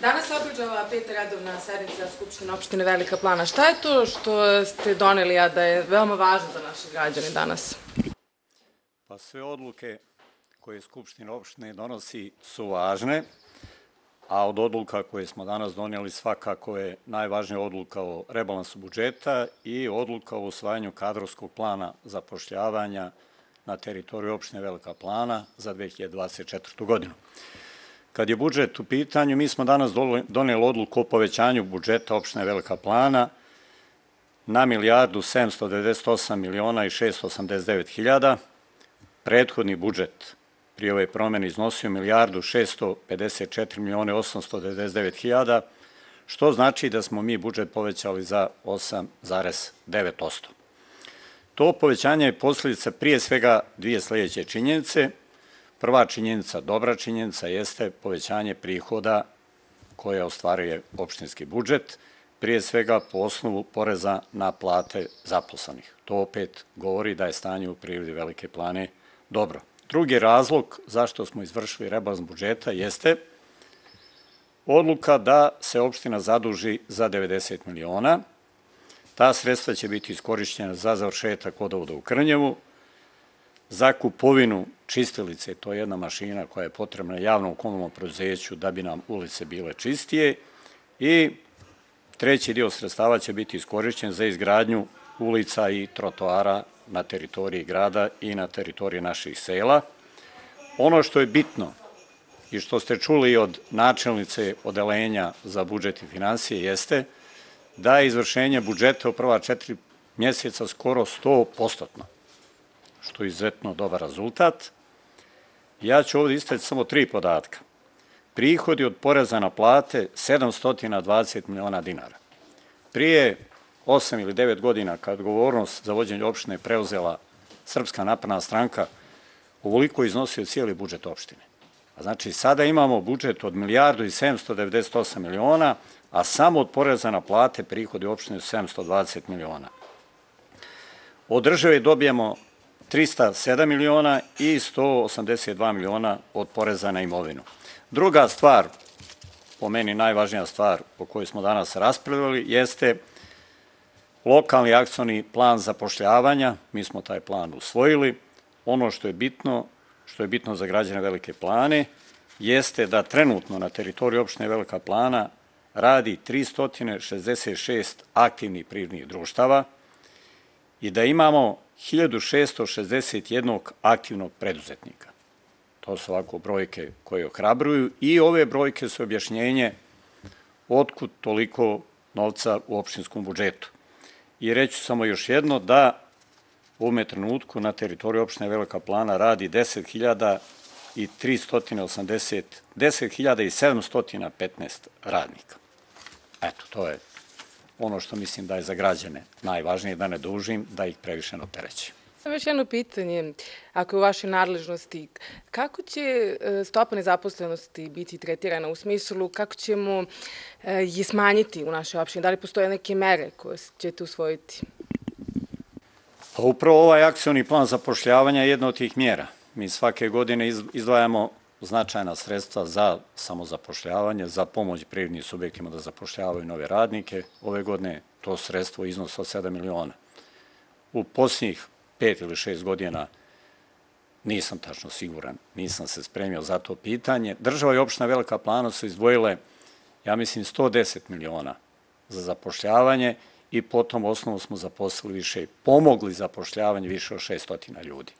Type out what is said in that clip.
Danas se održava peta redovna sednica Skupštine opštine Velika Plana. Šta je to što ste doneli, a da je veoma važno za naše građane danas? Pa sve odluke koje Skupština opštine donosi su važne, a od odluka koje smo danas donijeli svakako je najvažnija odluka o rebalansu budžeta i odluka o usvajanju kadrovskog plana zapošljavanja na teritoriju opštine Velika Plana za 2024. godinu. Kad je budžet u pitanju, mi smo danas doneli odluku o povećanju budžeta opštine Velika Plana na milijardu 798 miliona i 689 hiljada. Prethodni budžet prije ove promene iznosio milijardu 654 milione 899 hiljada, što znači da smo mi budžet povećali za 8,9%. To povećanje je posljedica prije svega dvije sledeće činjenice. Prva činjenica, dobra činjenica, jeste povećanje prihoda koje ostvaruje opštinski budžet, prije svega po osnovu poreza na plate zaposlenih. To opet govori da je stanje u prirodi Velike plane dobro. Drugi razlog zašto smo izvršili rebalans budžeta jeste odluka da se opština zaduži za 90 miliona. Ta sredstva će biti iskorišćena za završetak vodovoda u Krnjevu, za kupovinu čistilice, to je jedna mašina koja je potrebna javnom komunalnom preduzeću da bi nam ulice bile čistije. I treći dio sredstava će biti iskorišćen za izgradnju ulica i trotoara na teritoriji grada i na teritoriji naših sela. Ono što je bitno i što ste čuli od načelnice odelenja za budžet i financije jeste da je izvršenje budžeta u prva četiri mjeseca skoro 100%, što je izuzetno dobar rezultat. Ja ću ovde istaviti samo tri podatka. Prihodi od poreza na plate 720 miliona dinara. Prije 8 ili 9 godina, kad govornost za vođenje opštine preuzela Srpska napredna stranka, ovoliko iznosio cijeli budžet opštine. A znači, sada imamo budžet od milijardu i 798 miliona, a samo od poreza na plate prihodi opštine su 720 miliona. Od države dobijemo 307 miliona i 182 miliona od poreza na imovinu. Druga stvar, po meni najvažnija stvar po kojoj smo danas raspravili, jeste lokalni akcioni plan zapošljavanja, mi smo taj plan usvojili. Ono što je bitno, što je bitno za građane Velike plane, jeste da trenutno na teritoriji opštine Velika plana radi 366 aktivnih privrednih društava i da imamo 1661 aktivnog preduzetnika. To su ovako brojke koje ohrabruju i ove brojke su objašnjenje otkud toliko novca u opštinskom budžetu. I reću samo još jedno da u ovome trenutku na teritoriji opštine Velika Plana radi 10.000 i 380, 10.000 i 715 radnika. Eto, to je ono što mislim da je za građane najvažnije, da ne dužim, da ih previše ne. Samo još jedno pitanje, ako je u vašoj nadležnosti, kako će e, stopa nezaposlenosti biti tretirana u smislu kako ćemo e, je smanjiti u našoj opštini? Da li postoje neke mere koje ćete usvojiti? Pa upravo ovaj akcioni plan zapošljavanja je jedna od tih mjera. Mi svake godine izdvajamo značajna sredstva za samozapošljavanje, za pomoć privrednim subjektima da zapošljavaju nove radnike. Ove godine to sredstvo iznosa od 7 miliona. U posljednjih pet ili šest godina nisam tačno siguran, nisam se spremio za to pitanje. Država i opština Velika Plana su izdvojile, ja mislim, 110 miliona za zapošljavanje i potom osnovu smo zaposlili više, pomogli zapošljavanje više od 600 ljudi.